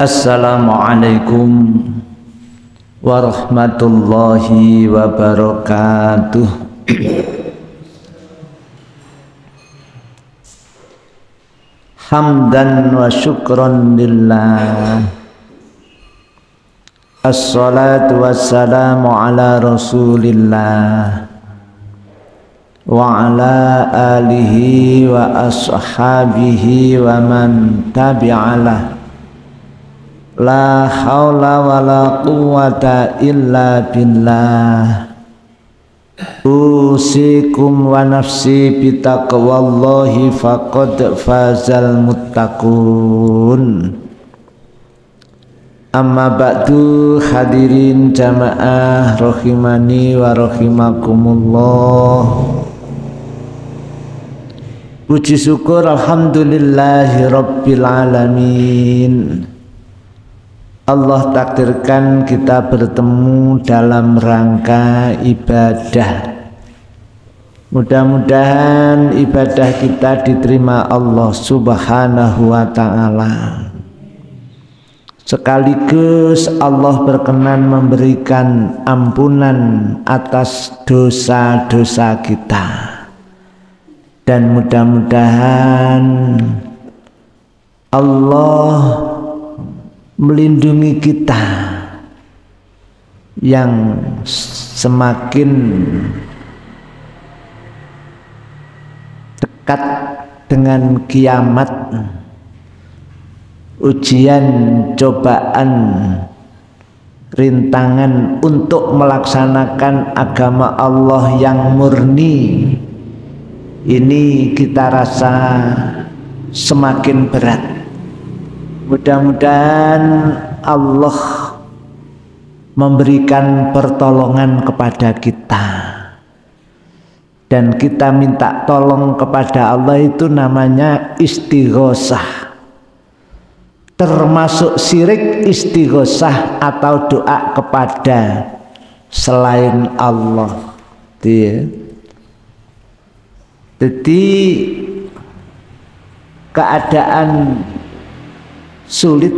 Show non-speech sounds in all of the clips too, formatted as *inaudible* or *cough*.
Assalamualaikum warahmatullahi wabarakatuh. *clears throat* Hamdan wa syukran lillah. Assalatu wassalamu ala rasulillah. Wa ala alihi wa ashabihi wa man tabi'alah La haula wa la quwata illa billah. Usikum wa nafsi bitaqwallahi faqad fazal muttaqun. Amma ba'du hadirin jamaah rahimani wa rahimakumullah. Puji syukur alhamdulillahi rabbil alamin Allah takdirkan kita bertemu dalam rangka ibadah. Mudah-mudahan ibadah kita diterima Allah subhanahu wa ta'ala. Sekaligus Allah berkenan memberikan ampunan atas dosa-dosa kita. Dan mudah-mudahan Allah melindungi kita yang semakin dekat dengan kiamat ujian cobaan rintangan untuk melaksanakan agama Allah yang murni ini kita rasa semakin berat Mudah-mudahan Allah memberikan pertolongan kepada kita. Dan kita minta tolong kepada Allah itu namanya istighosah. Termasuk sirik istighosah atau doa kepada selain Allah. Dia jadi keadaan sulit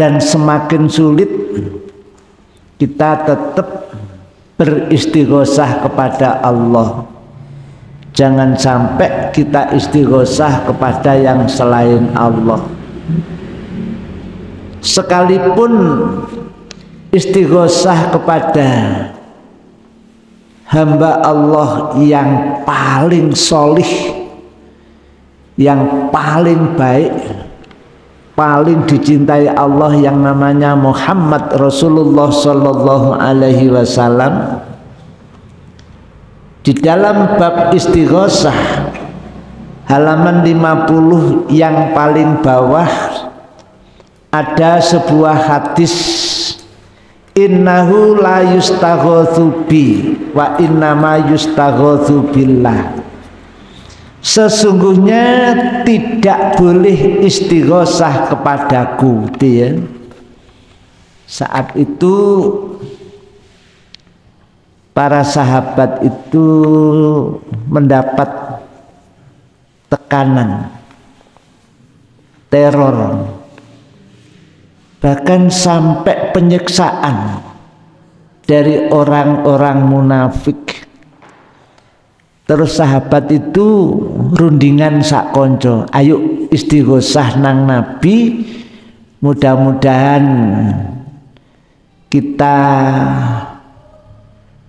dan semakin sulit kita tetap beristighosah kepada Allah. Jangan sampai kita istighosah kepada yang selain Allah. Sekalipun istighosah kepada hamba Allah yang paling solih yang paling baik paling dicintai Allah yang namanya Muhammad Rasulullah Sallallahu Alaihi Wasallam di dalam bab istighosah halaman 50 yang paling bawah ada sebuah hadis innahu la yustaghothu bi wa innama yustaghothu billah sesungguhnya tidak boleh istighosah kepadaku dia saat itu para sahabat itu mendapat tekanan teror bahkan sampai penyiksaan dari orang-orang munafik Terus sahabat itu rundingan sak konco, ayo istighosah nang Nabi, mudah-mudahan kita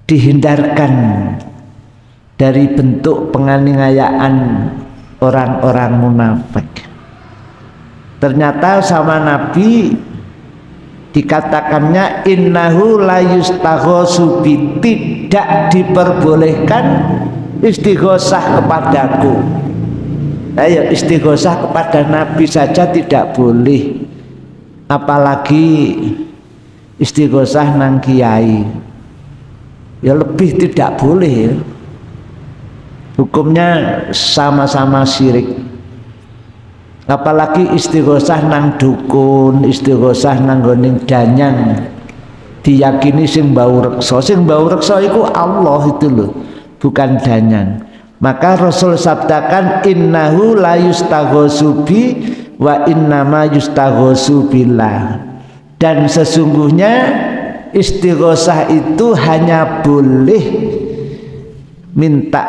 dihindarkan dari bentuk penganiayaan orang-orang munafik. Ternyata sama Nabi dikatakannya innahu la yustaghosu tidak diperbolehkan istighosah kepadaku. Ayo istighosah kepada Nabi saja tidak boleh. Apalagi istighosah nang kiai. Ya lebih tidak boleh ya. hukumnya sama-sama syirik. Apalagi istighosah nang dukun istighosah nang goning danyang diyakini sing bau reksa. Sing bau reksa itu Allah itu loh bukan danyan. Maka Rasul sabdakan innahu la yustaghosu wa innama yustaghosu billah dan sesungguhnya istighosah itu hanya boleh minta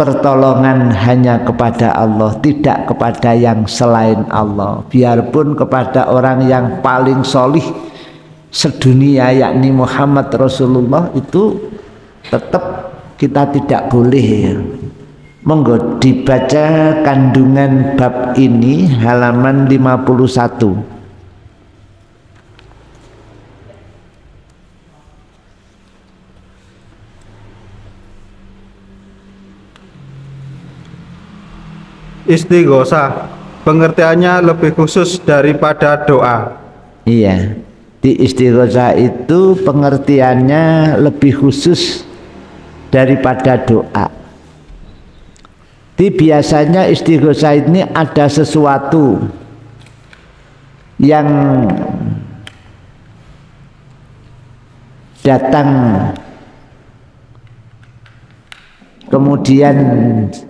pertolongan hanya kepada Allah tidak kepada yang selain Allah. Biarpun kepada orang yang paling solih sedunia yakni Muhammad Rasulullah itu tetap kita tidak boleh ya. Monggo dibaca kandungan bab ini halaman 51 istighosah pengertiannya lebih khusus daripada doa iya di istighosah itu pengertiannya lebih khusus daripada doa. Di biasanya istighosah ini ada sesuatu yang datang kemudian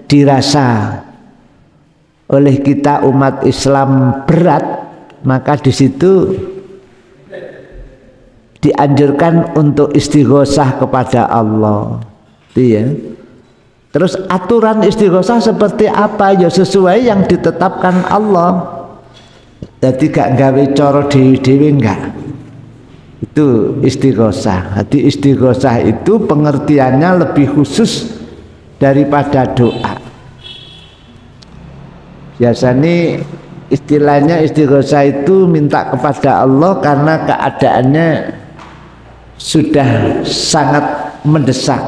dirasa oleh kita umat Islam berat maka di situ dianjurkan untuk istighosah kepada Allah ya terus aturan istighosah seperti apa? Ya sesuai yang ditetapkan Allah. Jadi gak gawe coro dewi-dewi enggak? Itu istighosah. Jadi istighosah itu pengertiannya lebih khusus daripada doa. Biasanya istilahnya istighosa itu minta kepada Allah karena keadaannya sudah sangat mendesak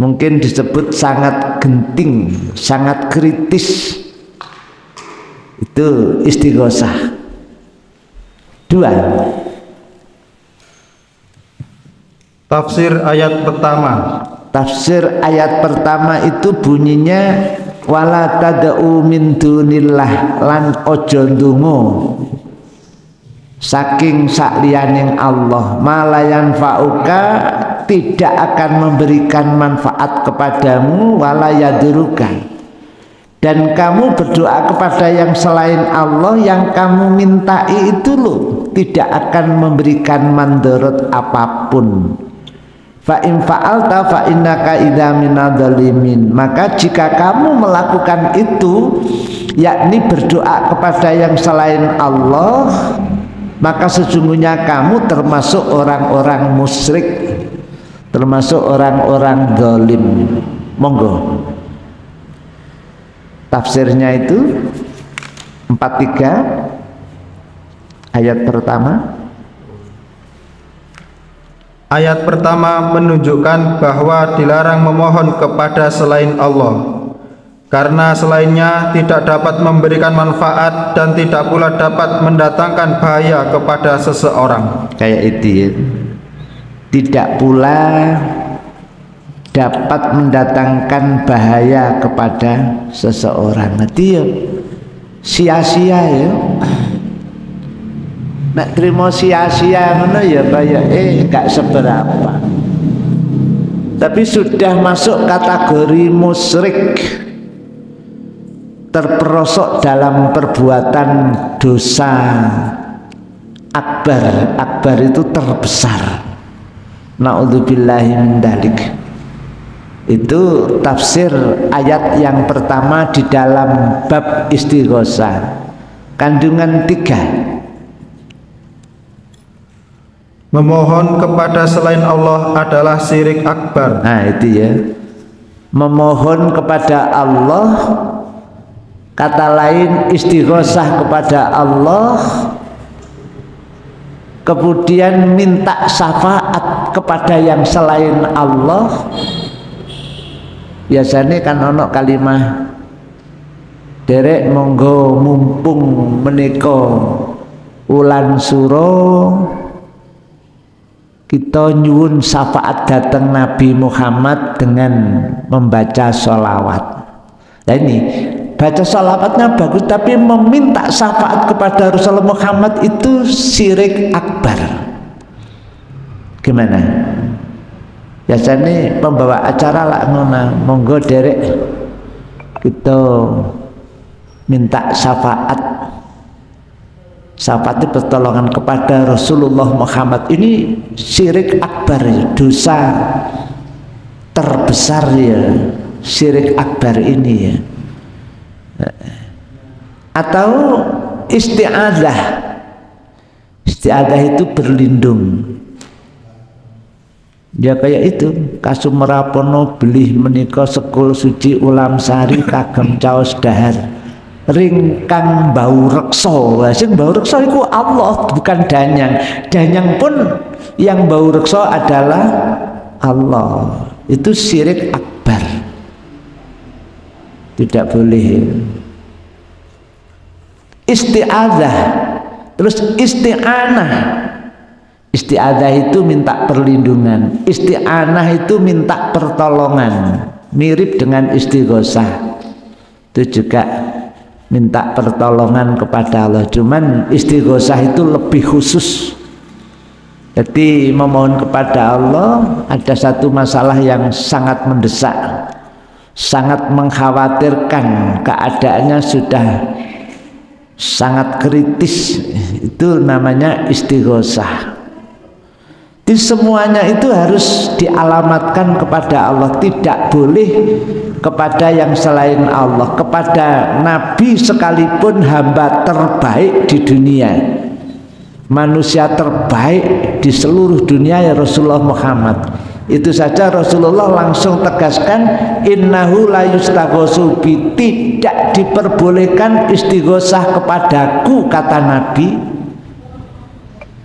mungkin disebut sangat genting sangat kritis. Itu istighosa dua. Tafsir ayat pertama. Tafsir ayat pertama itu bunyinya wala tad'u min dunillah lan ojo ndonga. Saking sakliyaning Allah malayan fauka tidak akan memberikan manfaat kepadamu wala yaduruka. Dan kamu berdoa kepada yang selain Allah yang kamu mintai itu loh tidak akan memberikan mandorot apa pun. Fa in fa'alta fa innaka idza minadzalimin. Maka jika kamu melakukan itu yakni berdoa kepada yang selain Allah, maka sesungguhnya kamu termasuk orang-orang musyrik, termasuk orang-orang zalim. Monggo. Tafsirnya itu 43 ayat pertama Ayat pertama menunjukkan bahwa dilarang memohon kepada selain Allah karena selainnya tidak dapat memberikan manfaat dan tidak pula dapat mendatangkan bahaya kepada seseorang. Kayak itu ya. Tidak pula dapat mendatangkan bahaya kepada seseorang. Nanti ya sia-sia ya Nak terima sia-sia ngono ya kaya eh gak seberapa. Tapi sudah masuk kategori musyrik terperosok dalam perbuatan dosa akbar. Akbar itu terbesar. Nauzubillahi min dalik. Itu tafsir ayat yang pertama di dalam bab istighosah. Kandungan tiga Memohon kepada selain Allah adalah syirik akbar. Nah, itu ya. Memohon kepada Allah kata lain istighosah kepada Allah kemudian minta syafaat kepada yang selain Allah. Biasanya kan ono kalimah derek monggo mumpung meniko ulan suro kita nyuwun syafaat datang Nabi Muhammad dengan membaca sholawat. Nah ini baca sholawatnya bagus tapi meminta syafaat kepada Rasulullah Muhammad itu syirik akbar. Gimana? Biasanya pembawa acara lah ngona monggo derek. Kita minta syafaat. Syafaat pertolongan kepada Rasulullah Muhammad. Ini syirik akbar ya, dosa terbesar ya. Syirik akbar ini ya atau isti'adah isti'adah itu berlindung. Ya kayak itu kasum merapono beli menikah sekul suci ulam sari kagem caos dahar. Ringkang bau rekso sing bau rekso itu Allah bukan danyang. Danyang pun yang bau rekso adalah Allah. Itu syirik akbar tidak boleh. Isti'adah terus isti'anah. Isti'adah itu minta perlindungan. Isti'anah itu minta pertolongan. Mirip dengan istighosah. Itu juga minta pertolongan kepada Allah. Cuman istighosah itu lebih khusus. Jadi memohon kepada Allah ada satu masalah yang sangat mendesak sangat mengkhawatirkan keadaannya sudah sangat kritis. Itu namanya istighosah. Di semuanya itu harus dialamatkan kepada Allah. Tidak boleh kepada yang selain Allah kepada Nabi sekalipun hamba terbaik di dunia manusia terbaik di seluruh dunia ya Rasulullah Muhammad itu saja Rasulullah langsung tegaskan innahu la yustaghosu tidak diperbolehkan istighosah kepadaku kata Nabi.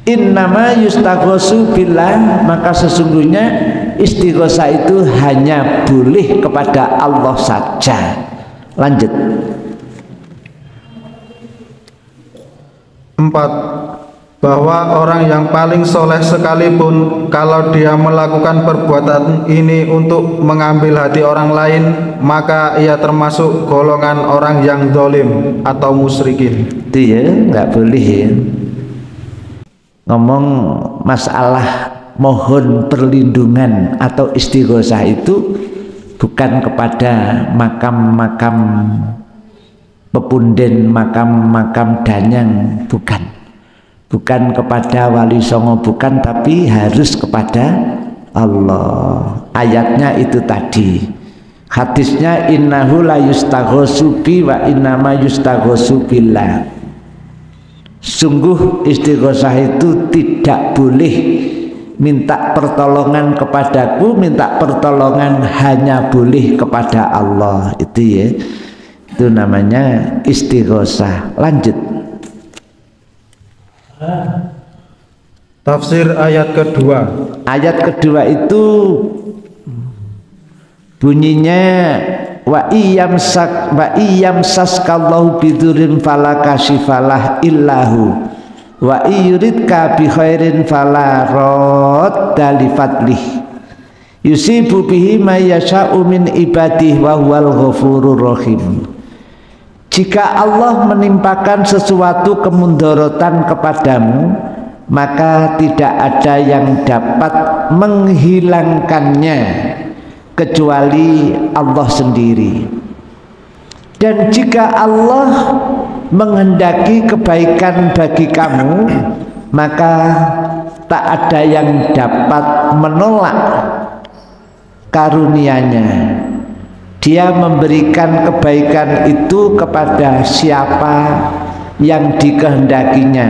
Innama yustaghosu billah maka sesungguhnya istighosah itu hanya boleh kepada Allah saja. Lanjut. Empat bahwa orang yang paling soleh sekalipun kalau dia melakukan perbuatan ini untuk mengambil hati orang lain maka ia termasuk golongan orang yang dolim atau musyrikin. Itu ya nggak boleh. Ya ngomong masalah mohon perlindungan atau istighosah itu bukan kepada makam-makam pepunden makam-makam danyang bukan bukan kepada wali songo bukan tapi harus kepada Allah ayatnya itu tadi hadisnya innahu la yustaghosu wa innama yustaghosu billah Sungguh istighosah itu tidak boleh minta pertolongan kepadaku, minta pertolongan hanya boleh kepada Allah. Itu ya. Itu namanya istighosah. Lanjut. Tafsir ayat kedua. Ayat kedua itu bunyinya wa iyam sak wa iyam saskallahu bidurin fala kashifalah illahu. Wa iyuridka bi khairin fala radda li yusibu bihi may yasha'u min ibadih wa huwal ghafurur rahim jika Allah menimpakan sesuatu kemundorotan kepadamu maka tidak ada yang dapat menghilangkannya kecuali Allah sendiri. Dan jika Allah menghendaki kebaikan bagi kamu maka tak ada yang dapat menolak karunianya dia memberikan kebaikan itu kepada siapa yang dikehendakinya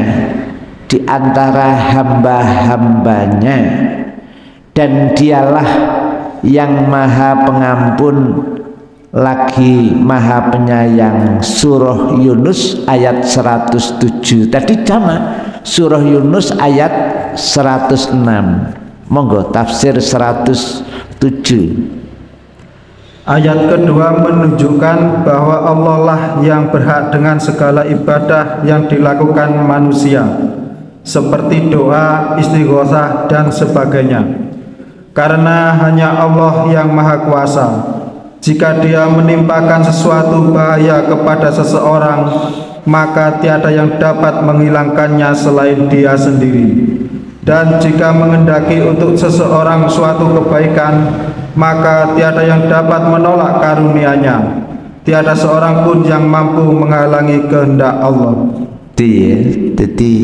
di antara hamba-hambanya. Dan dialah yang maha pengampun lagi maha penyayang. Surah Yunus ayat 107 tadi sama surah Yunus ayat 106 monggo tafsir 107 Ayat kedua menunjukkan bahwa Allah lah yang berhak dengan segala ibadah yang dilakukan manusia seperti doa, istighosah dan sebagainya. Karena hanya Allah yang maha kuasa jika dia menimpakan sesuatu bahaya kepada seseorang maka tiada yang dapat menghilangkannya selain dia sendiri dan jika mengendaki untuk seseorang suatu kebaikan maka tiada yang dapat menolak karunia-Nya. Tiada seorang pun yang mampu menghalangi kehendak Allah. Jadi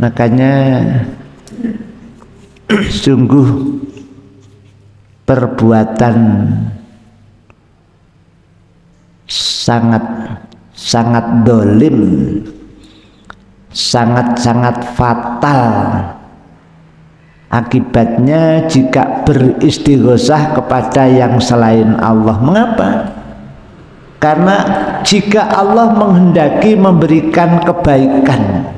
makanya sungguh perbuatan sangat sangat dolim sangat-sangat fatal. Akibatnya jika beristighosah kepada yang selain Allah. Mengapa? karena jika Allah menghendaki memberikan kebaikan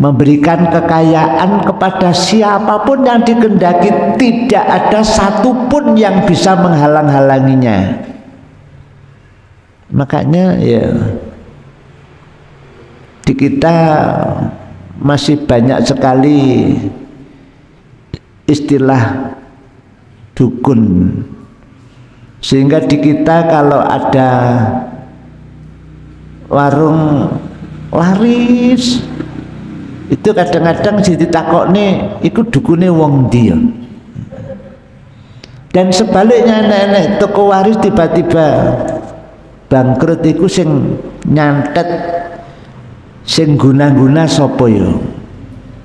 memberikan kekayaan kepada siapa pun yang dikehendaki tidak ada satupun yang bisa menghalang-halanginya. Makanya ya di kita masih banyak sekali istilah dukun. Sehingga di kita kalau ada warung laris itu kadang-kadang jadi takok nih ikut dukune wong dia. Dan sebaliknya nenek toko waris tiba-tiba bangkrut itu sing nyantet sing guna-guna sapa ya?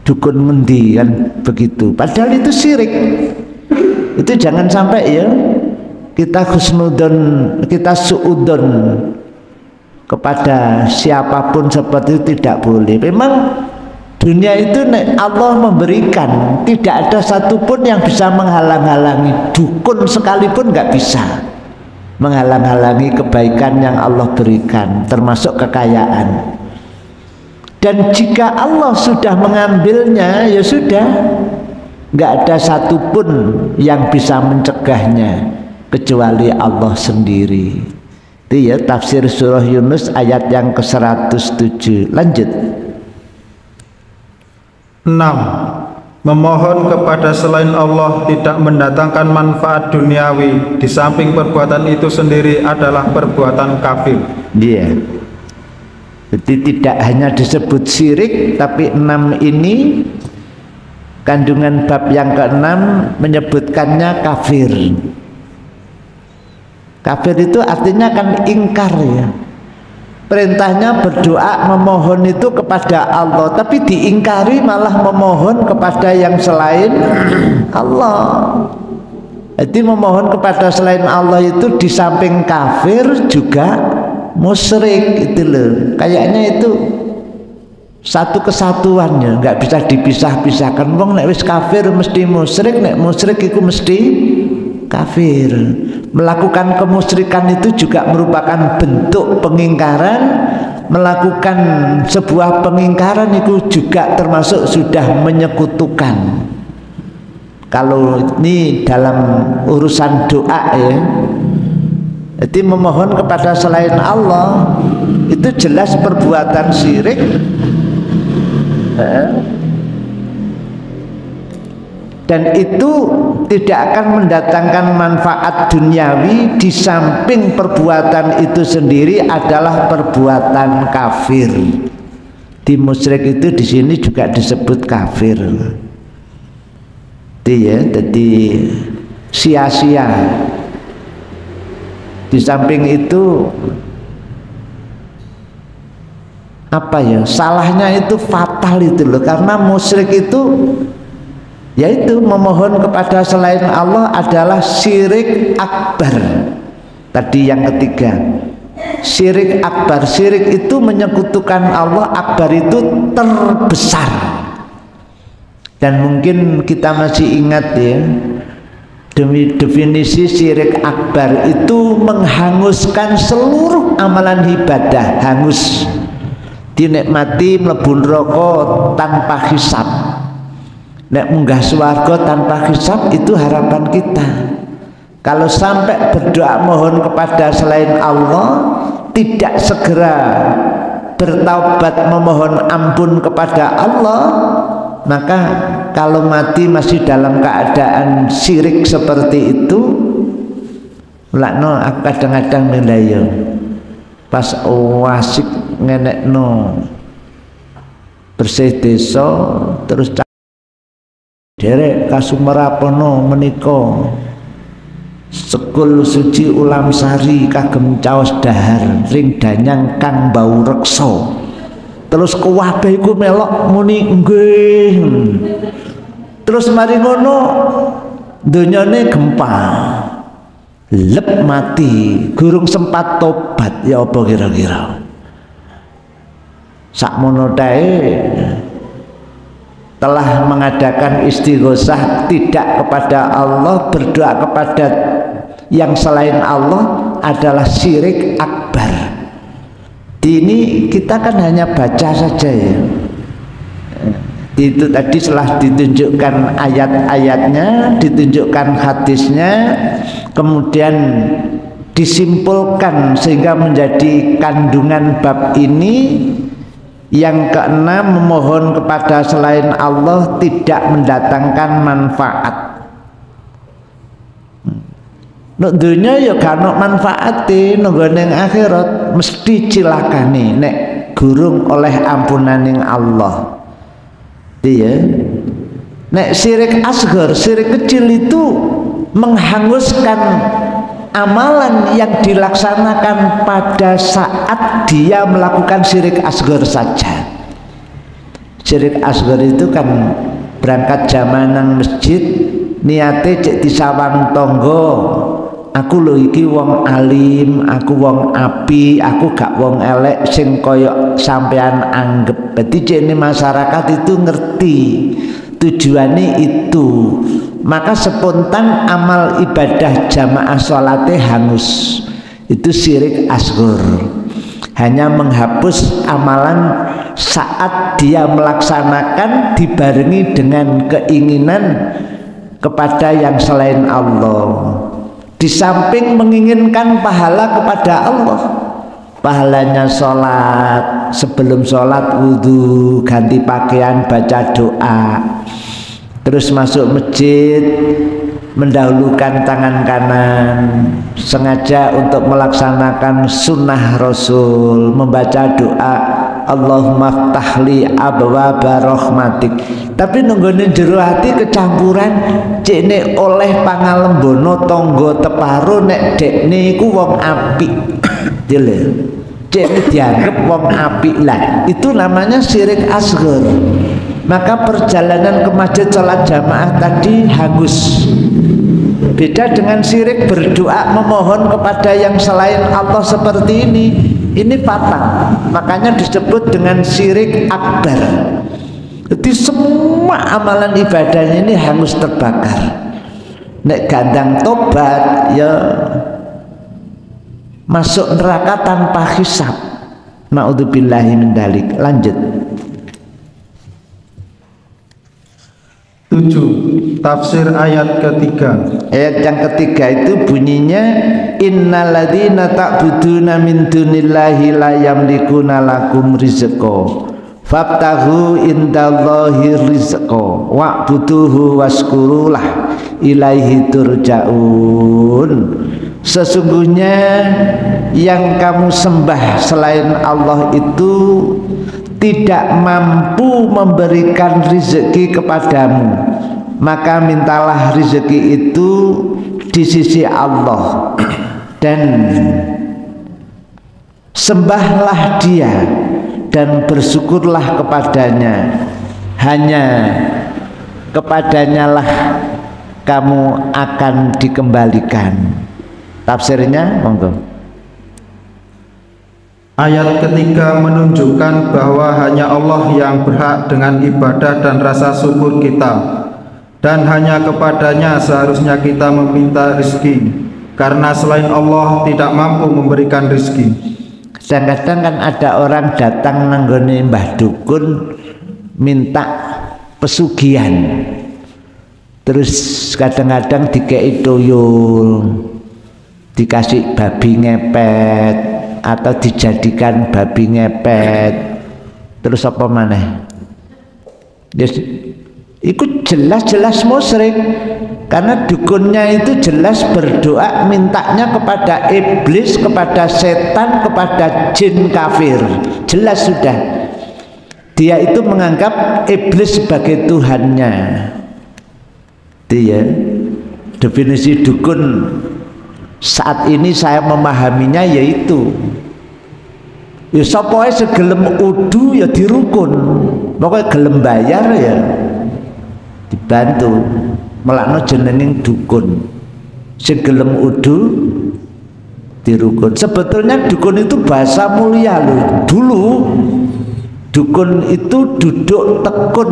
Dukun mendi kan begitu. Padahal itu syirik. Itu jangan sampai ya kita khusnudon kita suudon kepada siapa pun seperti itu tidak boleh. Memang dunia itu Allah memberikan tidak ada satupun yang bisa menghalang-halangi. Dukun sekalipun nggak bisa menghalang-halangi kebaikan yang Allah berikan termasuk kekayaan dan jika Allah sudah mengambilnya ya sudah nggak ada satupun yang bisa mencegahnya kecuali Allah sendiri itu ya tafsir surah Yunus ayat yang ke 107 lanjut 6 Memohon kepada selain Allah tidak mendatangkan manfaat duniawi di samping perbuatan itu sendiri adalah perbuatan kafir. Iya. Yeah. Jadi tidak hanya disebut syirik tapi enam ini kandungan bab yang keenam menyebutkannya kafir. Kafir itu artinya kan ingkar ya. Perintahnya berdoa memohon itu kepada Allah tapi diingkari malah memohon kepada yang selain Allah. Jadi memohon kepada selain Allah itu di samping kafir juga musyrik itu loh. Kayaknya itu satu kesatuannya. Nggak bisa dipisah-pisahkan. Wong nek wis kafir mesti musyrik nek musyrik itu mesti kafir. Melakukan kemusyrikan itu juga merupakan bentuk pengingkaran. Melakukan sebuah pengingkaran itu juga termasuk sudah menyekutukan. Kalau ini dalam urusan doa ya jadi memohon kepada selain Allah itu jelas perbuatan syirik. Dan itu tidak akan mendatangkan manfaat duniawi di samping perbuatan itu sendiri adalah perbuatan kafir. Di musyrik itu di sini juga disebut kafir. Dia jadi sia-sia di samping itu apa ya salahnya itu fatal itu loh. Karena musyrik itu yaitu memohon kepada selain Allah adalah syirik akbar. Tadi yang ketiga syirik akbar. Syirik itu menyekutukan Allah akbar itu terbesar. Dan mungkin kita masih ingat ya Demi definisi syirik akbar itu menghanguskan seluruh amalan ibadah. Hangus. Dinikmati mlebu rokok tanpa hisap nek munggah tanpa hisap itu harapan kita. Kalau sampai berdoa mohon kepada selain Allah tidak segera bertaubat memohon ampun kepada Allah maka kalau mati masih dalam keadaan sirik seperti itu lakno kadang-kadang nilai ya pas wasik ngenek no bersih desa terus derek kasumerapono meniko sekul suci ulam sari kagem caos dahar ring danyang kang bau reksa terus kuwabe iku melok muni nggih. Terus mari ngono donyane gempa. Lep mati gurung sempat tobat ya apa kira-kira? Sakmono telah mengadakan istighosah tidak kepada Allah berdoa kepada yang selain Allah adalah syirik akbar ini kita kan hanya baca saja ya itu tadi setelah ditunjukkan ayat-ayatnya ditunjukkan hadisnya kemudian disimpulkan sehingga menjadi kandungan bab ini yang keenam memohon kepada selain Allah tidak mendatangkan manfaat. Nek dunia ya gak ono manfaate nunggu ning akhirat mesti cilakane nek gurung oleh ampunaning Allah. Iya. Nek sirik asgar, sirik kecil itu menghanguskan amalan yang dilaksanakan pada saat dia melakukan syirik asgar saja syirik asgar itu kan berangkat zaman masjid niate cek disawang tonggo aku lho iki wong alim aku wong api aku gak wong elek sing koyok sampean anggap berarti ini masyarakat itu ngerti tujuannya itu. Maka spontan amal ibadah jamaah sholatnya hangus. Itu syirik asgur hanya menghapus amalan saat dia melaksanakan dibarengi dengan keinginan kepada yang selain Allah di samping menginginkan pahala kepada Allah. Pahalanya sholat. Sebelum sholat wudhu ganti pakaian baca doa. Terus masuk masjid mendahulukan tangan kanan sengaja untuk melaksanakan sunnah Rasul membaca doa Allahumma ftahli abwa rahmatik. Tapi nungguin jero hati kecampuran cek oleh pangalembono tonggo teparo nek dek iku wong apik. Dile cek dianggap wong apik lah. Itu namanya syirik asghar. Maka perjalanan ke masjid sholat jamaah tadi hangus beda dengan syirik berdoa memohon kepada yang selain Allah seperti ini. Ini fatal. Makanya disebut dengan syirik akbar. Jadi semua amalan ibadahnya ini hangus terbakar. Nek gandang tobat ya masuk neraka tanpa hisab. Naudzubillahi min dalik. Lanjut Tujuh Tafsir ayat ketiga. Ayat yang ketiga itu bunyinya Innalladzina ta'buduna min dunillahi la yamlikuna lakum rizqo Fabtahu indallahi rizqo Wa'buduhu waskurulah ilaihi turja'un. Sesungguhnya yang kamu sembah selain Allah itu tidak mampu memberikan rezeki kepadamu maka mintalah rezeki itu di sisi Allah. Dan sembahlah dia dan bersyukurlah kepadanya. Hanya kepadanya lah kamu akan dikembalikan. Tafsirnya monggo Ayat ketiga menunjukkan bahwa hanya Allah yang berhak dengan ibadah dan rasa syukur kita. Dan hanya kepadanya seharusnya kita meminta rizki karena selain Allah tidak mampu memberikan rizki. Kadang-kadang kan ada orang datang nanggone mbah dukun minta pesugihan. Terus kadang-kadang dikei tuyul dikasih babi ngepet atau dijadikan babi ngepet. Terus apa mana yes, itu jelas-jelas musyrik. Karena dukunnya itu jelas berdoa mintanya kepada iblis kepada setan kepada jin kafir. Jelas sudah. Dia itu menganggap iblis sebagai Tuhannya. Dia definisi dukun saat ini saya memahaminya yaitu ya sapa segelem udu ya dirukun. Pokoknya gelem bayar ya. Dibantu melakno jenenging dukun. Segelem udu dirukun. Sebetulnya dukun itu bahasa mulia loh dulu dukun itu duduk tekun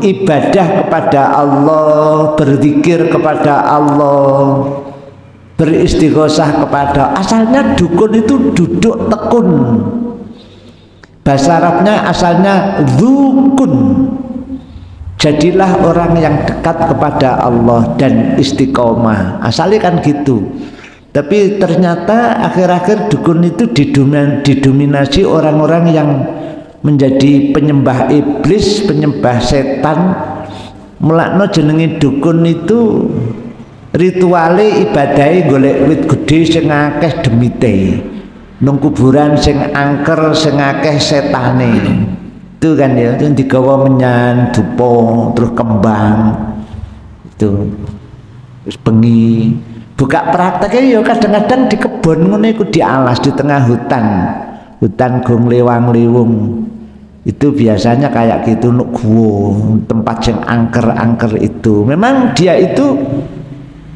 ibadah kepada Allah berzikir kepada Allah beristighosah kepada asalnya dukun itu duduk tekun. Bahasa Arabnya asalnya dukun jadilah orang yang dekat kepada Allah dan istiqomah. Asalnya kan gitu. Tapi ternyata akhir-akhir dukun itu didominasi orang-orang yang menjadi penyembah iblis, penyembah setan. Melakno jenengi dukun itu rituale ibadahe golek wit gede sing akeh demite. Nang kuburan sing angker sing akeh setane. Itu kan ya, itu digawa menyan, dupo, terus kembang. Itu. Terus bengi. Buka prakteknya ya kadang-kadang di kebun ngono di alas di tengah hutan. Hutan gong lewang liwung itu biasanya kayak gitu nuk tempat yang angker-angker itu memang dia itu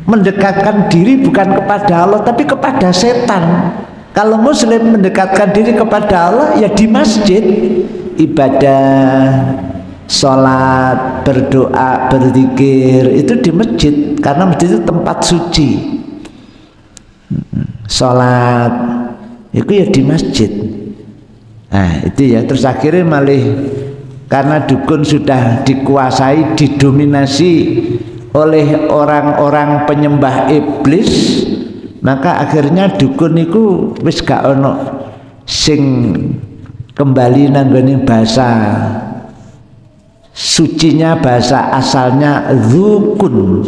mendekatkan diri bukan kepada Allah tapi kepada setan. Kalau muslim mendekatkan diri kepada Allah ya di masjid. Ibadah sholat berdoa berzikir itu di masjid. Karena masjid itu tempat suci. Sholat itu ya di masjid. Nah itu ya. Terus akhirnya malih karena dukun sudah dikuasai didominasi oleh orang-orang penyembah iblis maka akhirnya dukun itu wis gak ono sing kembali nanggone bahasa sucinya bahasa asalnya dukun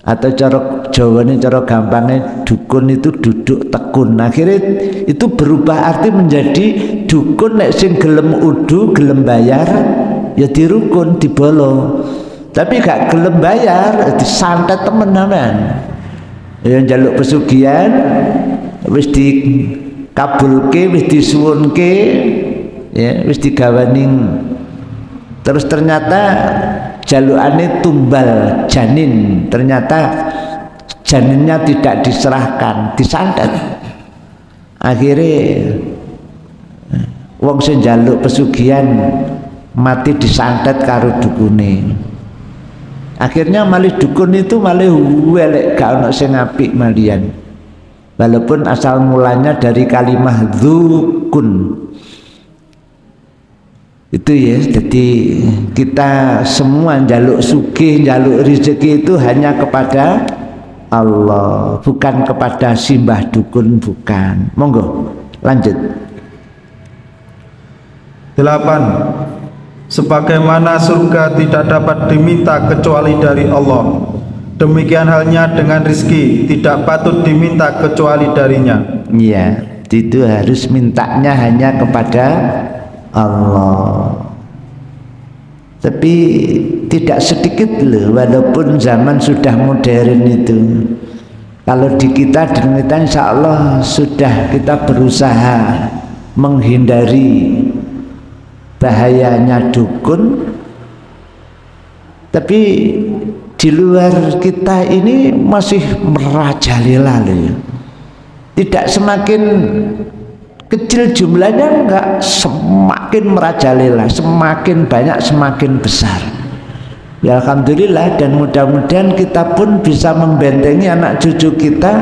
atau cara Jawa ini cara gampangnya dukun itu duduk tekun. Akhirnya itu berubah arti menjadi dukun nek sing gelem udu gelem bayar ya dirukun dibolo tapi gak gelem bayar disantet temen namanya yang jaluk pesugihan wis di kabulke wis disuwunke ya wis digawaning terus ternyata jalukane tumbal janin. Ternyata janinnya tidak diserahkan disantet. Akhirnya wong sing jaluk pesugihan mati disantet karo dukune akhirnya malih dukun itu malih welek gak ono sing apik malian. Walaupun asal mulanya dari kalimah dukun itu ya jadi kita semua jaluk suki jaluk rezeki itu hanya kepada Allah bukan kepada simbah dukun bukan. Monggo lanjut. Delapan sebagaimana surga tidak dapat diminta kecuali dari Allah. Demikian halnya dengan rizki tidak patut diminta kecuali darinya. Iya itu harus mintanya hanya kepada Allah. Tapi tidak sedikit loh walaupun zaman sudah modern itu. Kalau di kita kita insya Allah sudah kita berusaha menghindari bahayanya dukun tapi di luar kita ini masih merajalela tidak semakin kecil jumlahnya enggak semakin merajalela semakin banyak semakin besar. Ya Alhamdulillah dan mudah-mudahan kita pun bisa membentengi anak cucu kita.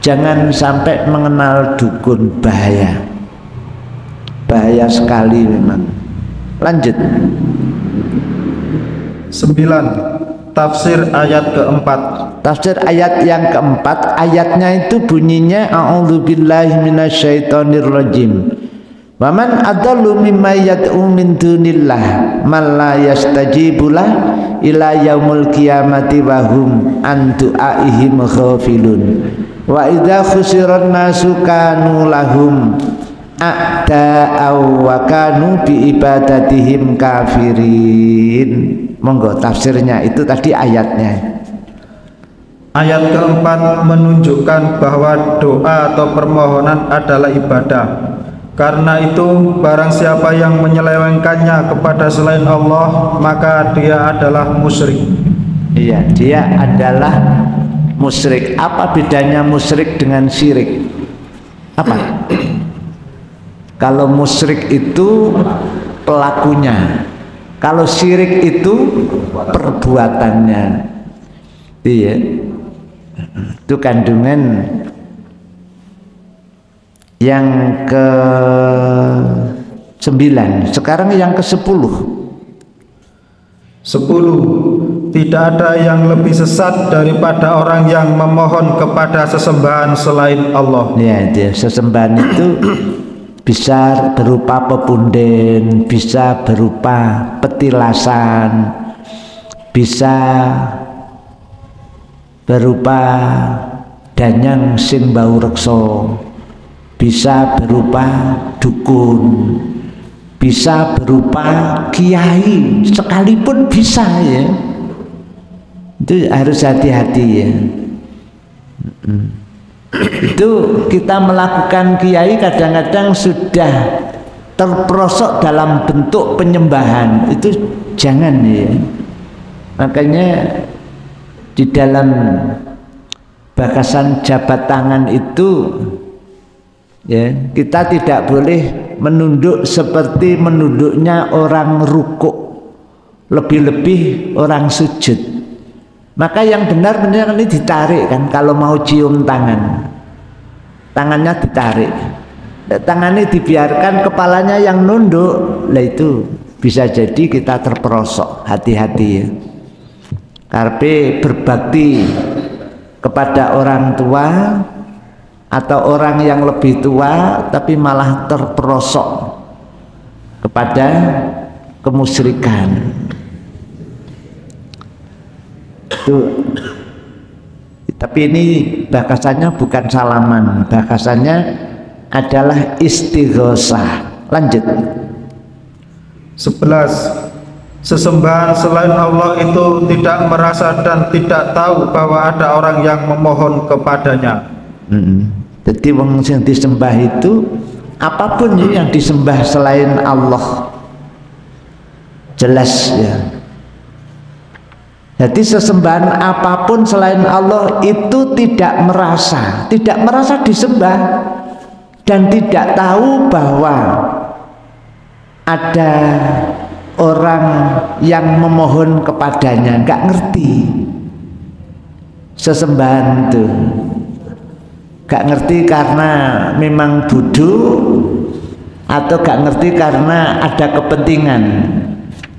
Jangan sampai mengenal dukun bahaya bahaya sekali memang. Lanjut. Sembilan Tafsir ayat keempat. Tafsir ayat yang keempat Ayatnya itu bunyinya A'udzubillahi minasyaitonirrajim. Waman adallu mimma yad'u min dunillah man la yastajibulah ila yaumul qiyamati wa hum an du'aihim ghafilun. Wa idza khusiran nasu kanu lahum a'da'aw wa kanu bi ibadatihim kafirin monggo tafsirnya itu tadi ayatnya Ayat keempat menunjukkan bahwa doa atau permohonan adalah ibadah. Karena itu barang siapa yang menyelewengkannya kepada selain Allah maka dia adalah musyrik. Iya, dia adalah musyrik. Apa bedanya musyrik dengan syirik? Apa? Kalau musyrik itu pelakunya. Kalau syirik itu perbuatannya. Iya. Itu kandungan yang ke sembilan. Sekarang yang ke sepuluh. Sepuluh. Tidak ada yang lebih sesat daripada orang yang memohon kepada sesembahan selain Allah. Ya dia sesembahan itu bisa berupa pepunden bisa berupa petilasan bisa berupa danyang sing bau rekso bisa berupa dukun bisa berupa kiai sekalipun bisa ya. Itu harus hati-hati ya itu kita melakukan kiai kadang-kadang sudah terperosok dalam bentuk penyembahan. Itu jangan ya. Makanya di dalam bakasan jabat tangan itu ya kita tidak boleh menunduk seperti menunduknya orang rukuk. Lebih-lebih orang sujud maka yang benar-benar ini ditarik kan kalau mau cium tangan. Tangannya ditarik. Tangannya dibiarkan kepalanya yang nunduk. Lah itu bisa jadi kita terperosok. Hati-hati ya. Karpe berbakti kepada orang tua atau orang yang lebih tua tapi malah terperosok kepada kemusyrikan itu tapi ini bakasannya bukan salaman bakasannya adalah istighosah lanjut 11 Sesembahan selain Allah itu tidak merasa dan tidak tahu bahwa ada orang yang memohon kepadanya. Hmm. Jadi wong yang disembah itu apa pun yang disembah selain Allah jelas ya. Jadi sesembahan apa pun selain Allah itu tidak merasa, tidak merasa disembah dan tidak tahu bahwa ada orang yang memohon kepadanya. Nggak ngerti sesembahan itu. Nggak ngerti karena memang duduk atau gak ngerti karena ada kepentingan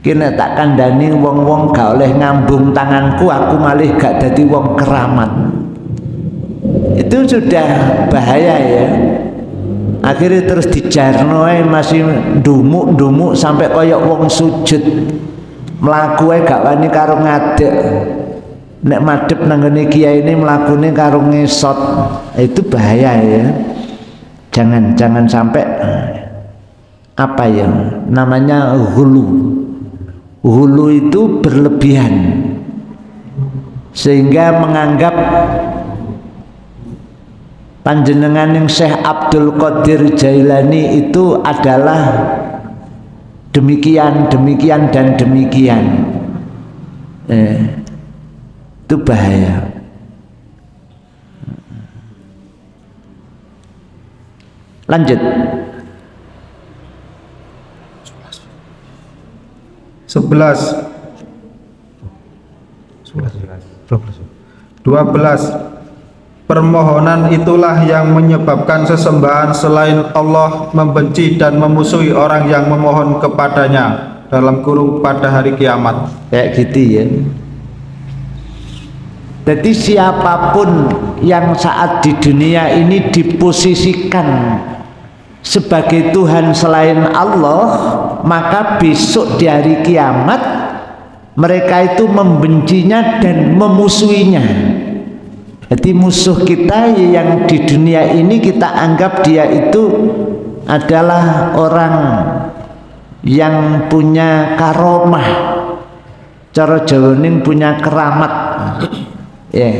kini tak kandani wong-wong gak oleh ngambung tanganku aku malih gak jadi wong keramat. Itu sudah bahaya ya. Akhirnya terus dijarno masih dumuk-dumuk sampai koyok wong sujud. Mlaku gak wani karo ngadek. Nek madep nanggone kiai ini mlakune karo ngesot. Itu bahaya ya. Jangan jangan sampai apa ya namanya hulu hulu itu berlebihan sehingga menganggap panjenengan yang Syekh Abdul Qadir Jailani itu adalah demikian, demikian dan demikian. Eh, itu bahaya. Lanjut. Sebelas. Dua belas. Permohonan itulah yang menyebabkan sesembahan selain Allah membenci dan memusuhi orang yang memohon kepadanya dalam kurung pada hari kiamat. Kayak gitu ya. Jadi siapa pun yang saat di dunia ini diposisikan sebagai Tuhan selain Allah, maka besok di hari kiamat mereka itu membencinya dan memusuhinya. Jadi musuh kita yang di dunia ini kita anggap dia itu adalah orang yang punya karomah. Cara jawaning punya keramat. Ya.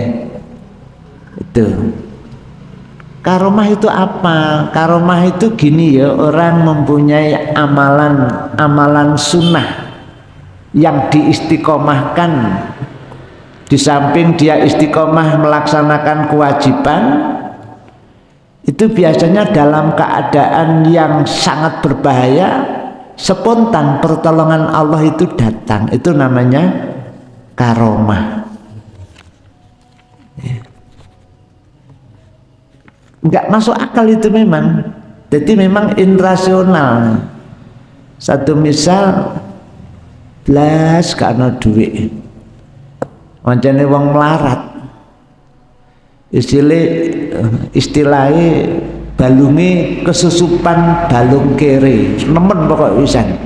Tuh karomah itu apa? Karomah itu gini ya orang mempunyai amalan amalan sunnah yang diistiqomahkan. Di samping dia istiqomah melaksanakan kewajiban itu biasanya dalam keadaan yang sangat berbahaya spontan pertolongan Allah itu datang. Itu namanya karomah nggak masuk akal itu memang jadi memang inrasional satu misal belas karena duit Mancane wong melarat. Istilah istilahnya balungi kesusupan balung kere. Nemen pokok wisan.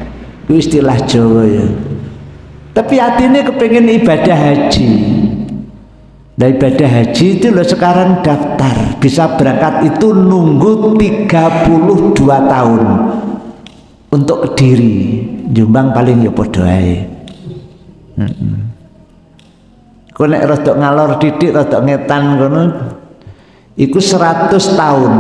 Itu istilah Jawa ya. Tapi hatinya kepengen ibadah haji. Nah ibadah haji itu loh sekarang daftar bisa berangkat itu nunggu 32 tahun. Untuk diri. Jombang paling ya podo ae. Kau nek ngalor didik rodok ngetan kono iku 100 tahun.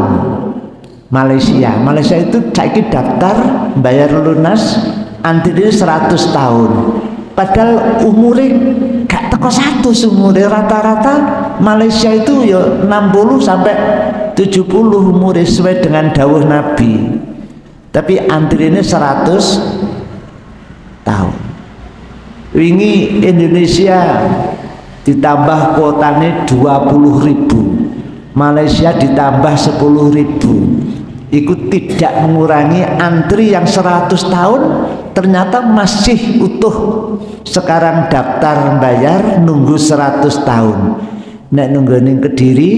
Malaysia. Malaysia itu saiki daftar bayar lunas antri 100 tahun. Padahal umurnya gak teko satu umurnya rata-rata Malaysia itu ya 60 sampai 70 umurnya sesuai dengan dawuh Nabi. Tapi antri ini 100 tahun. Wingi Indonesia ditambah kuotanya 20 ribu. Malaysia ditambah 10 ribu. Itu tidak mengurangi antri yang 100 tahun ternyata masih utuh. Sekarang daftar bayar nunggu 100 tahun nek ini kediri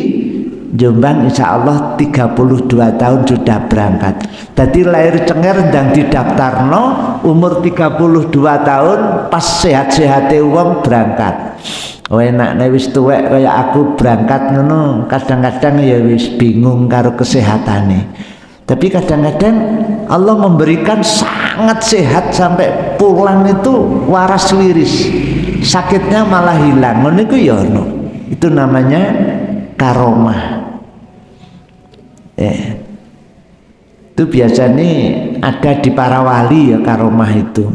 Jombang insya Allah 32 tahun sudah berangkat jadi lahir cenger dan didaftar no umur 32 tahun pas sehat-sehatnya uang berangkat Oh enak nek wis tuwek kaya aku berangkat ngono kadang-kadang ya wis bingung karo kesehatane. Tapi kadang-kadang Allah memberikan sangat sehat sampai pulang itu waras wiris. Sakitnya malah hilang. Ngono iku ya. Itu namanya karomah. Eh. Itu biasanya ada di para wali ya karomah itu.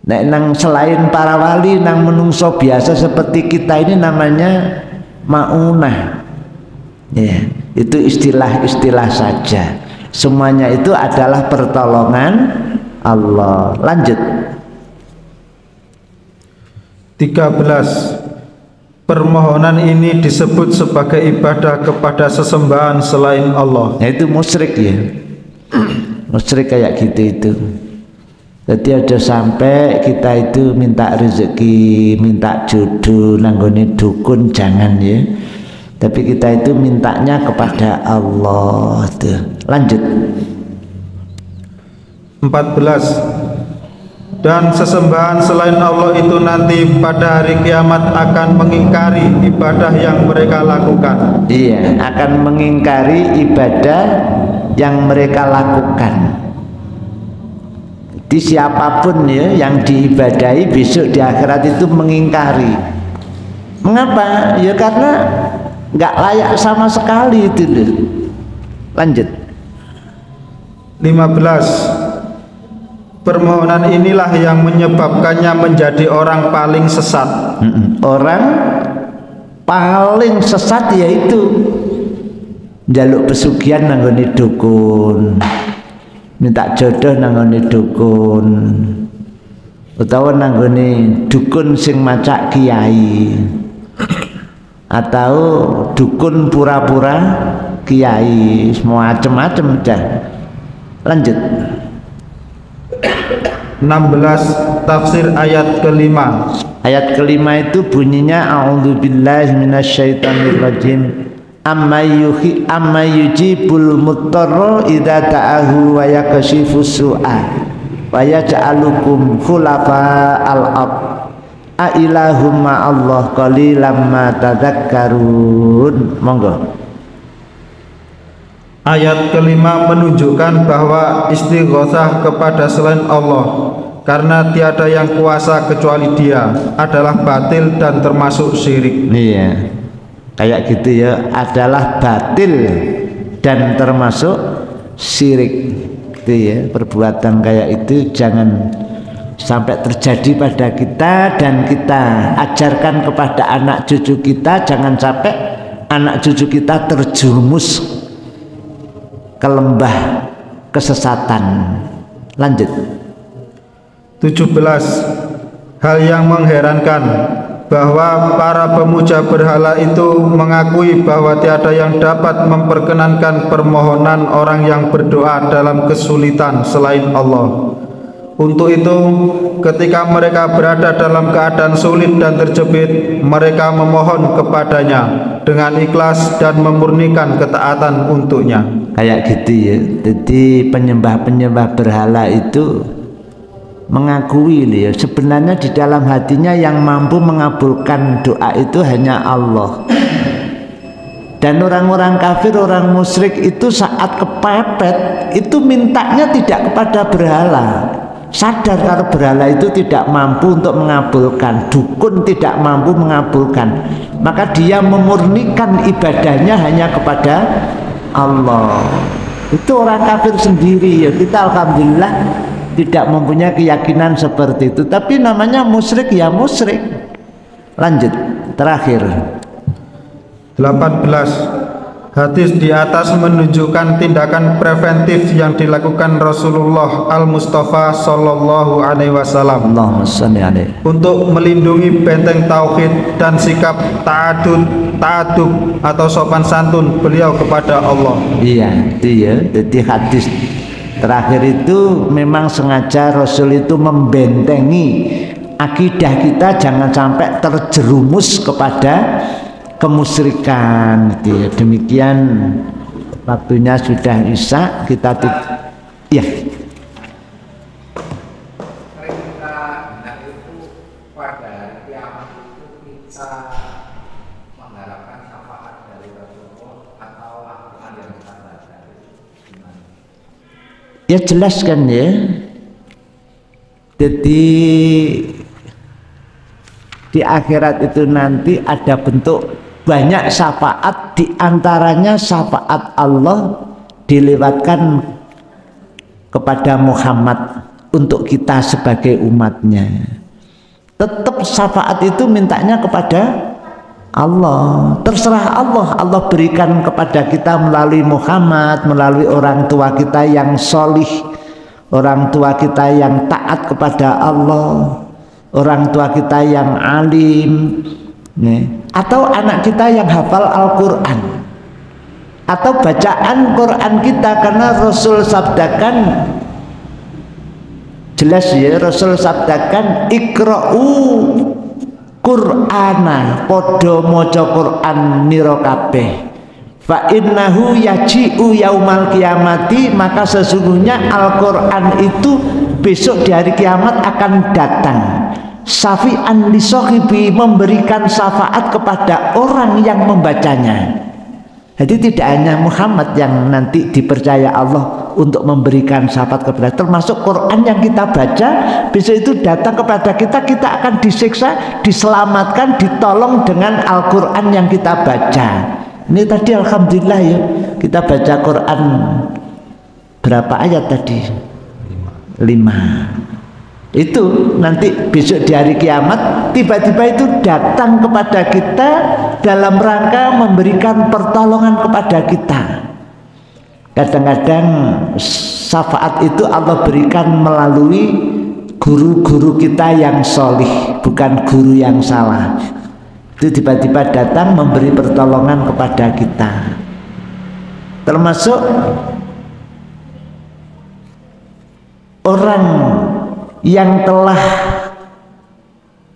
Nek nang selain para wali nang menungso biasa seperti kita ini namanya maunah. Ya, itu istilah-istilah saja. Semuanya itu adalah pertolongan Allah. Lanjut. 13 Permohonan ini disebut sebagai ibadah kepada sesembahan selain Allah. Yaitu musyrik ya. musyrik kayak gitu itu. Jadi ada sampai kita itu minta rezeki, minta jodoh, nanggone dukun jangan ya. Tapi kita itu mintanya kepada Allah tuh. Lanjut. 14 dan sesembahan selain Allah itu nanti pada hari kiamat akan mengingkari ibadah yang mereka lakukan. Iya, akan mengingkari ibadah yang mereka lakukan. Di siapa pun ya yang diibadahi besok di akhirat itu mengingkari. Mengapa? Ya karena nggak layak sama sekali itu lanjut. 15 permohonan inilah yang menyebabkannya menjadi orang paling sesat. Orang paling sesat yaitu jaluk pesugihan nanggone dukun minta jodoh nanggone dukun utawa nanggone dukun sing macak kiai atau dukun pura-pura kiai semua macam-macam dah. Lanjut 16 tafsir ayat kelima. Ayat kelima itu bunyinya a'udzubillahi minasyaitonirrajim amma yuhi amma yujibul mutarra idza ta'ahu wa yakashifu su'a. Wa yaj'alukum khulafa al-ard. A ilahum ma Allah qalilam ma tadhakkarun. Monggo Ayat kelima menunjukkan bahwa istighosah kepada selain Allah karena tiada yang kuasa kecuali dia adalah batil dan termasuk syirik. Iya kayak gitu ya adalah batil dan termasuk syirik gitu ya perbuatan kayak itu jangan sampai terjadi pada kita dan kita ajarkan kepada anak cucu kita jangan sampai anak cucu kita terjerumus ke lembah kesesatan. Lanjut. 17 hal yang mengherankan bahwa para pemuja berhala itu mengakui bahwa tiada yang dapat memperkenankan permohonan orang yang berdoa dalam kesulitan selain Allah. Untuk itu, ketika mereka berada dalam keadaan sulit dan terjepit, mereka memohon kepadanya dengan ikhlas dan memurnikan ketaatan untuknya. Kayak gitu ya. Jadi penyembah-penyembah berhala itu mengakui ya sebenarnya di dalam hatinya yang mampu mengabulkan doa itu hanya Allah dan orang-orang kafir orang musyrik itu saat kepepet itu mintanya tidak kepada berhala sadar kalau berhala itu tidak mampu untuk mengabulkan. Dukun tidak mampu mengabulkan. Maka dia memurnikan ibadahnya hanya kepada Allah. Itu orang kafir sendiri. Ya kita alhamdulillah tidak mempunyai keyakinan seperti itu. Tapi namanya musyrik ya musyrik. Lanjut. Terakhir. 18 Hadis di atas menunjukkan tindakan preventif yang dilakukan Rasulullah Al-Mustafa Sallallahu Alaihi Wasallam untuk melindungi benteng tauhid dan sikap taadud, taadub atau sopan santun beliau kepada Allah. Iya, iya. Jadi hadis Terakhir itu memang sengaja Rasul itu membentengi akidah kita jangan sampai terjerumus kepada kemusyrikan gitu ya. Demikian waktunya sudah Isya kita tuh ya. Ya jelaskan ya. Jadi di akhirat itu nanti ada bentuk banyak syafaat di antaranya syafaat Allah dilewatkan kepada Muhammad untuk kita sebagai umatnya. Tetap syafaat itu mintanya kepada Allah. Terserah Allah. Allah berikan kepada kita melalui Muhammad melalui orang tua kita yang solih orang tua kita yang taat kepada Allah orang tua kita yang alim atau anak kita yang hafal Al-Quran. Atau bacaan Quran kita karena Rasul sabdakan jelas ya Rasul sabdakan ikra'u Qur'ana podo maca Qur'an nira kabeh. Fa innahu yaji'u yaumal kiamati maka sesungguhnya Al-Qur'an itu besok di hari kiamat akan datang safi'an li memberikan syafaat kepada orang yang membacanya jadi tidak hanya Muhammad yang nanti dipercaya Allah untuk memberikan syafaat kepada termasuk Quran yang kita baca bisa itu datang kepada kita kita akan disiksa, diselamatkan, ditolong dengan Al-Qur'an yang kita baca. Ini tadi alhamdulillah ya kita baca Quran berapa ayat tadi? Lima itu nanti besok di hari kiamat tiba-tiba itu datang kepada kita dalam rangka memberikan pertolongan kepada kita. Kadang-kadang syafaat itu Allah berikan melalui guru-guru kita yang solih bukan guru yang salah. Itu tiba-tiba datang memberi pertolongan kepada kita. Termasuk orang yang telah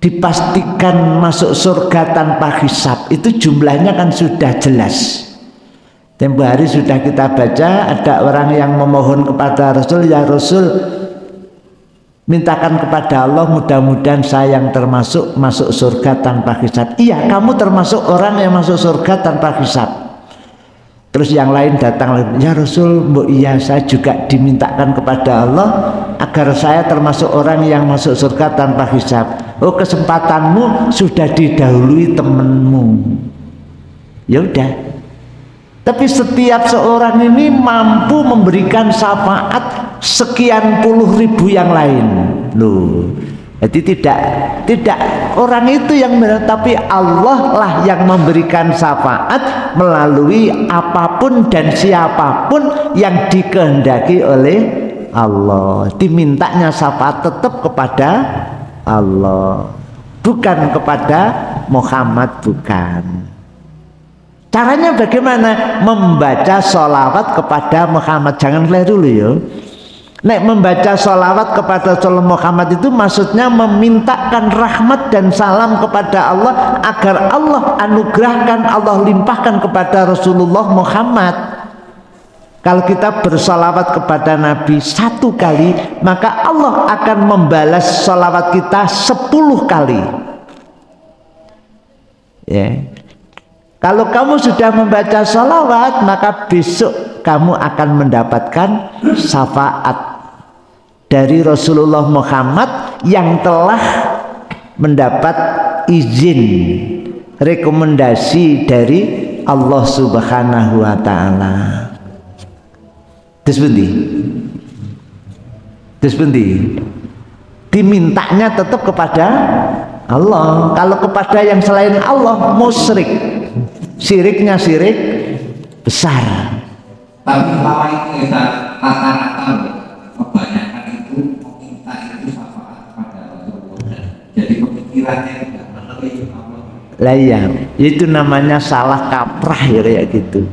dipastikan masuk surga tanpa hisap itu jumlahnya kan sudah jelas. Tempo hari sudah kita baca ada orang yang memohon kepada Rasul ya Rasul mintakan kepada Allah mudah-mudahan saya yang termasuk masuk surga tanpa hisap iya kamu termasuk orang yang masuk surga tanpa hisap Terus yang lain datang ya Rasul, bu iya saya juga dimintakan kepada Allah agar saya termasuk orang yang masuk surga tanpa hisab. Oh kesempatanmu sudah didahului temanmu. ya udah tapi setiap seorang ini mampu memberikan syafaat sekian puluh ribu yang lain loh jadi tidak tidak orang itu yang tapi Allah lah yang memberikan syafaat melalui apa pun dan siapa pun yang dikehendaki oleh Allah. Dimintanya syafaat tetap kepada Allah, bukan kepada Muhammad bukan. Caranya bagaimana? Membaca sholawat kepada Muhammad. Jangan keliru dulu ya. Nek membaca sholawat kepada Rasulullah Muhammad itu maksudnya memintakan rahmat dan salam kepada Allah agar Allah anugerahkan, Allah limpahkan kepada Rasulullah Muhammad. Kalau kita bersolawat kepada Nabi satu kali, maka Allah akan membalas solawat kita sepuluh kali. Ya. Kalau kamu sudah membaca solawat, maka besok kamu akan mendapatkan syafaat dari Rasulullah Muhammad yang telah mendapat izin rekomendasi dari Allah Subhanahu wa taala. Terus pundi? Terus pundi? Dimintanya tetap kepada Allah. Kalau kepada yang selain Allah musyrik. Siriknya sirik besar. Tapi selama ini rata-rata kebanyakan lah iya itu namanya salah kaprah ya kayak gitu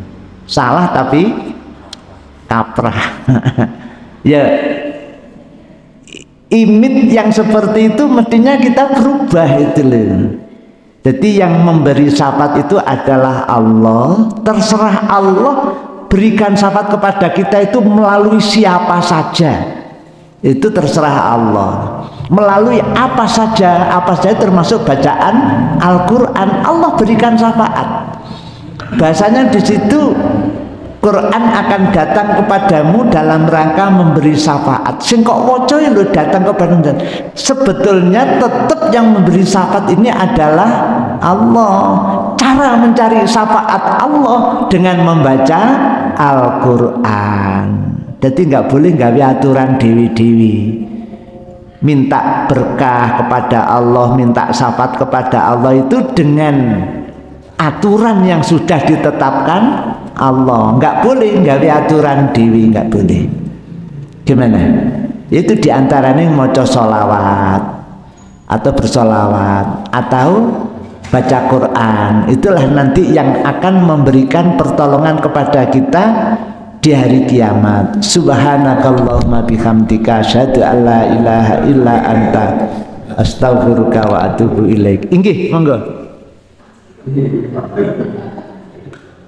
salah tapi kaprah *laughs* ya. Imit yang seperti itu mestinya kita berubah itu loh jadi yang memberi syafaat itu adalah Allah. Terserah Allah berikan syafaat kepada kita itu melalui siapa saja. Itu terserah Allah. Melalui apa saja apa saja termasuk bacaan Al-Quran Allah berikan syafaat. Bahasanya di situ Quran akan datang kepadamu dalam rangka memberi syafaat. Sing kok woco lo datang kepada sebetulnya tetap yang memberi syafaat ini adalah Allah. Cara mencari syafaat Allah dengan membaca Al-Quran. Jadi nggak boleh nggak aturan dewi-dewi. Minta berkah kepada Allah minta syafaat kepada Allah itu dengan aturan yang sudah ditetapkan Allah. Nggak boleh nggak aturan dewi nggak boleh. Gimana? Itu di antaranya mau solawat atau bersolawat atau baca Quran. Itulah nanti yang akan memberikan pertolongan kepada kita di hari kiamat. Subhanakallahumma bihamdika asyhadu an la ilaha illa anta astaghfiruka wa atubu ilaik. Inggih monggo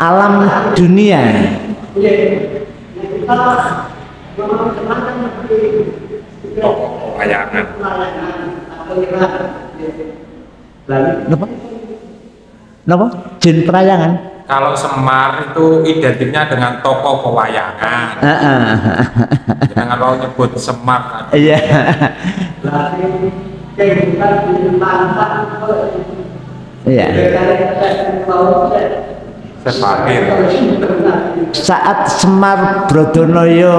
alam dunia layangan Kenapa? Kenapa? Jin perayangan? kalau Semar itu identiknya dengan toko pewayangan. Jangan kalau nyebut Semar. Iya. Iya. Sepakir. Saat Semar Brodonoyo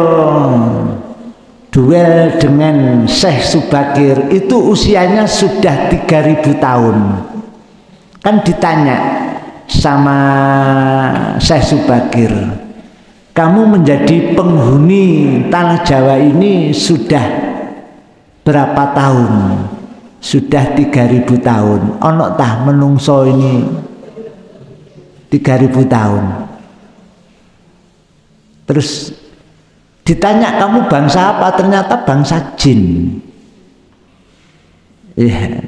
duel dengan Syekh Subakir itu usianya sudah 3000 tahun. Kan ditanya, sama Syekh Subakir kamu menjadi penghuni tanah Jawa ini sudah berapa tahun sudah 3000 tahun ono tah menungso ini 3000 tahun. Terus ditanya kamu bangsa apa? Ternyata bangsa jin. Ya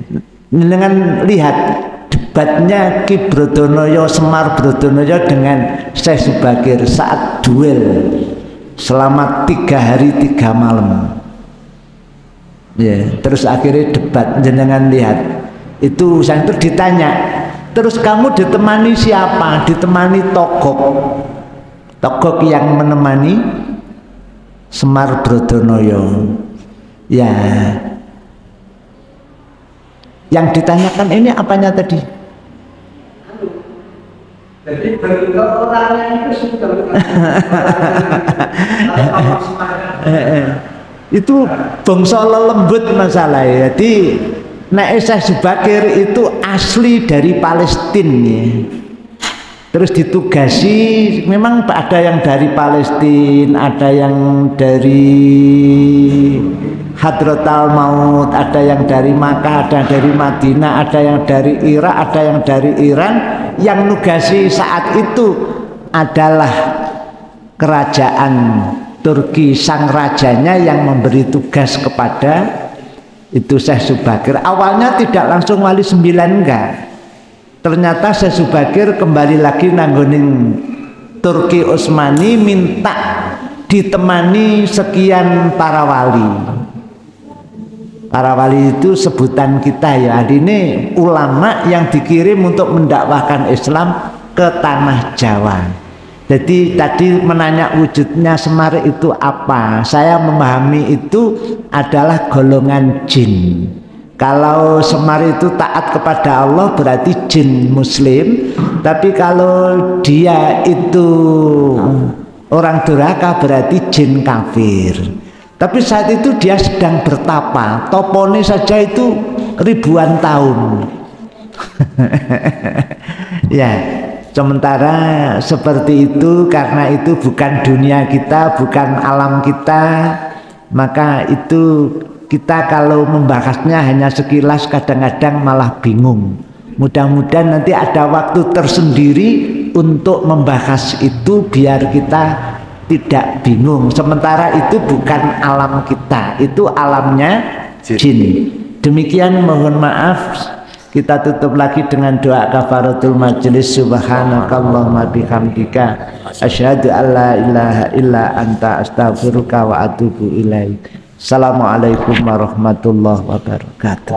dengan lihat debatnya Ki Brodonoyo Semar Brodonoyo dengan Syekh Subakir saat duel selama tiga hari tiga malam. Ya terus akhirnya debat jenengan lihat. Itu saya itu ditanya terus kamu ditemani siapa? Ditemani togok. Togok yang menemani Semar Brodonoyo ya. Yang ditanyakan ini apanya tadi? Jadi bentuk orangnya itu sudah. *laughs* Itu bangsa lelembut masalah ya. Jadi Nek Isa Subakir itu asli dari Palestina ya. Terus ditugasi memang ada yang dari Palestina, ada yang dari Hadratal Maut, ada yang dari Makkah, ada yang dari Madinah, ada yang dari Irak, ada yang dari Iran. Yang nugasi saat itu adalah kerajaan Turki sang rajanya yang memberi tugas kepada itu Syekh Subakir. Awalnya tidak langsung wali sembilan enggak. Ternyata Syekh Subakir kembali lagi nanggoning Turki Utsmani minta ditemani sekian para wali Para wali itu sebutan kita ya. Ini ulama yang dikirim untuk mendakwahkan Islam ke tanah Jawa. Jadi tadi menanya wujudnya Semar itu apa? Saya memahami itu adalah golongan jin. Kalau Semar itu taat kepada Allah berarti jin muslim, tapi kalau dia itu orang durhaka berarti jin kafir. Tapi saat itu dia sedang bertapa. Topone saja itu ribuan tahun. *laughs* ya, sementara seperti itu karena itu bukan dunia kita, bukan alam kita, maka itu kita kalau membahasnya hanya sekilas kadang-kadang malah bingung. Mudah-mudahan nanti ada waktu tersendiri untuk membahas itu biar kita tidak bingung. Sementara itu bukan alam kita itu alamnya jin. Demikian mohon maaf kita tutup lagi dengan doa kafaratul majlis. Subhanakallahumma bihamdika. Asyhadu alla ilaha illa anta astaghfiruka wa atubu ilaik. Assalamualaikum warahmatullahi wabarakatuh